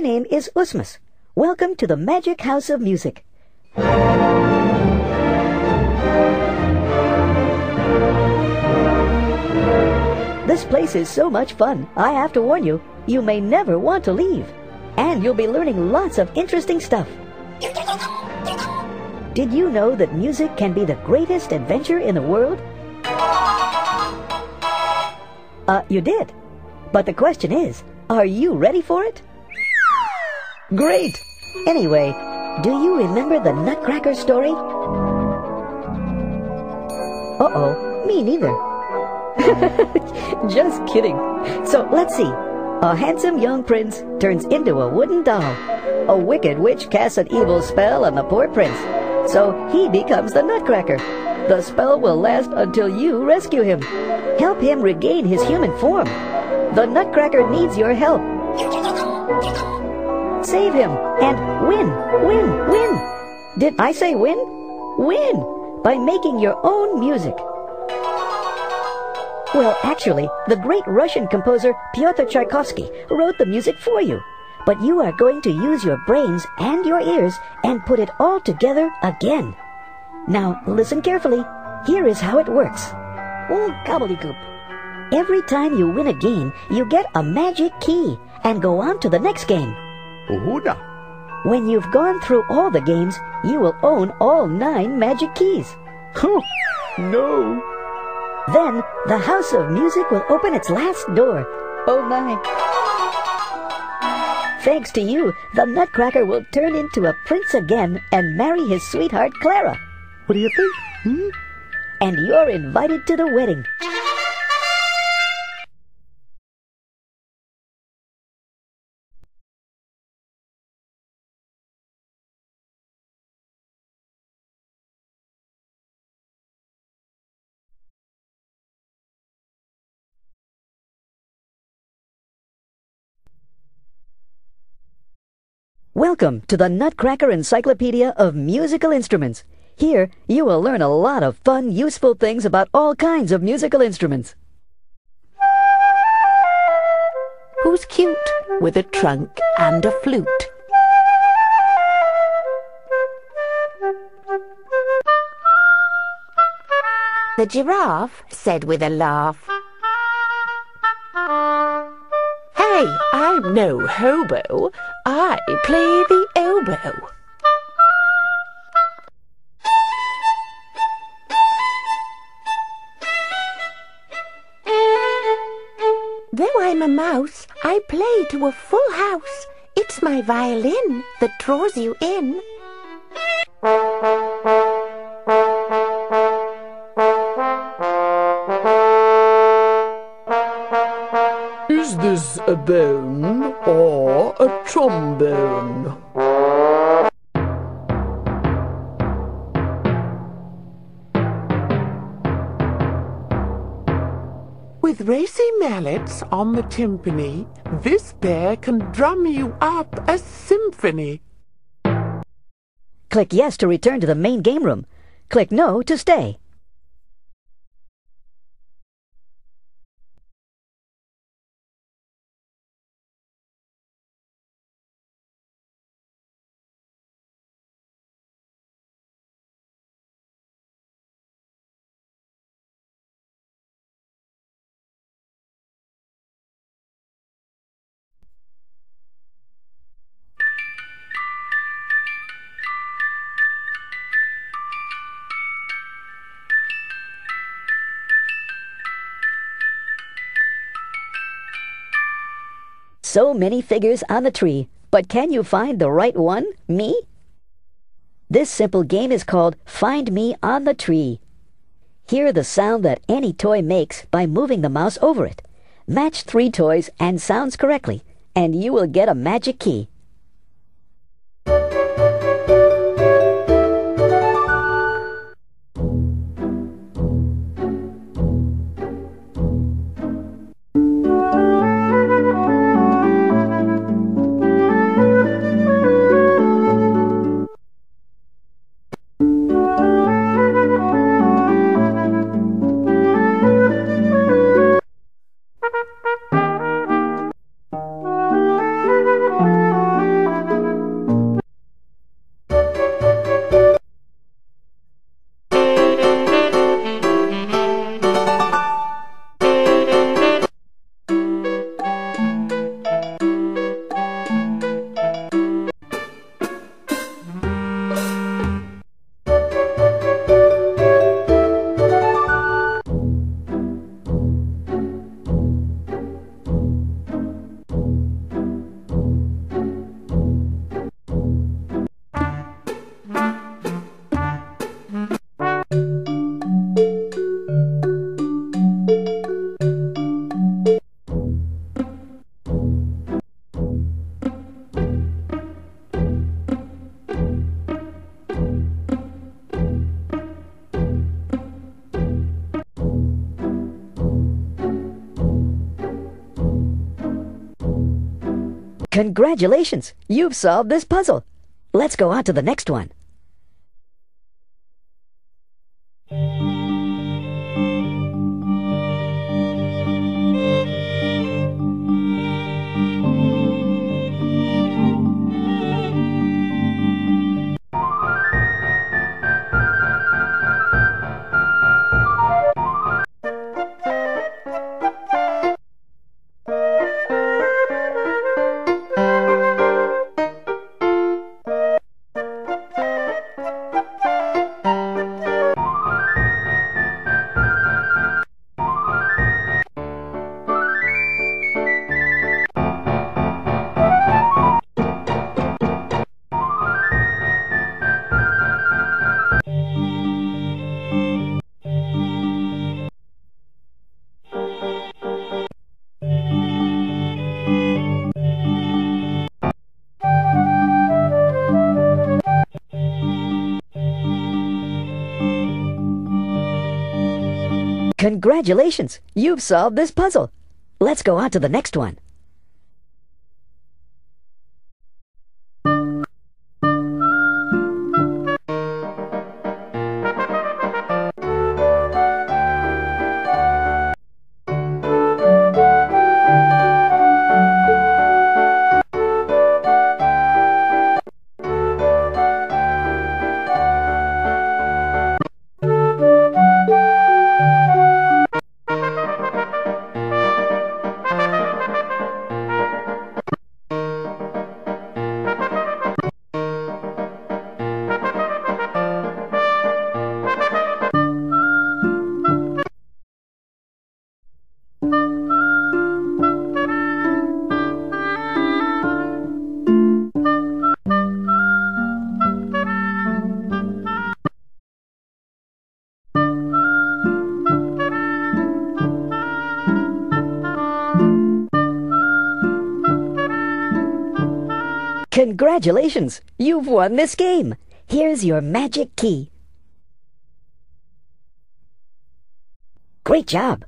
name is Usmus. Welcome to the Magic House of Music. This place is so much fun, I have to warn you, you may never want to leave. And you'll be learning lots of interesting stuff. Did you know that music can be the greatest adventure in the world? Uh, you did. But the question is, are you ready for it? Great! Anyway, do you remember the Nutcracker story? Uh-oh, me neither. Just kidding. So let's see. A handsome young prince turns into a wooden doll. A wicked witch casts an evil spell on the poor prince. So he becomes the Nutcracker. The spell will last until you rescue him. Help him regain his human form. The Nutcracker needs your help. Save him and win, win, win. Did I say win? Win by making your own music. Well, actually, the great Russian composer Pyotr Tchaikovsky wrote the music for you. But you are going to use your brains and your ears and put it all together again. Now, listen carefully. Here is how it works. Oh, gobbledygook. Every time you win a game, you get a magic key and go on to the next game. Uhuda. When you've gone through all the games, you will own all nine magic keys. Oh, no. Then the House of Music will open its last door. Oh my. Thanks to you, the Nutcracker will turn into a prince again and marry his sweetheart Clara. What do you think? Hmm? And you're invited to the wedding. Welcome to the Nutcracker Encyclopedia of Musical Instruments. Here, you will learn a lot of fun, useful things about all kinds of musical instruments. Who's cute with a trunk and a flute? The giraffe said with a laugh. I'm no hobo. I play the oboe. Though I'm a mouse, I play to a full house. It's my violin that draws you in. Bone or a trombone? With racy mallets on the timpani, this bear can drum you up a symphony. Click yes to return to the main game room. Click no to stay. So many figures on the tree, but can you find the right one, me? This simple game is called Find Me on the Tree. Hear the sound that any toy makes by moving the mouse over it. Match three toys and sounds correctly, and you will get a magic key. Congratulations! You've solved this puzzle. Let's go on to the next one. Congratulations! You've solved this puzzle. Let's go on to the next one. Congratulations! You've won this game. Here's your magic key. Great job!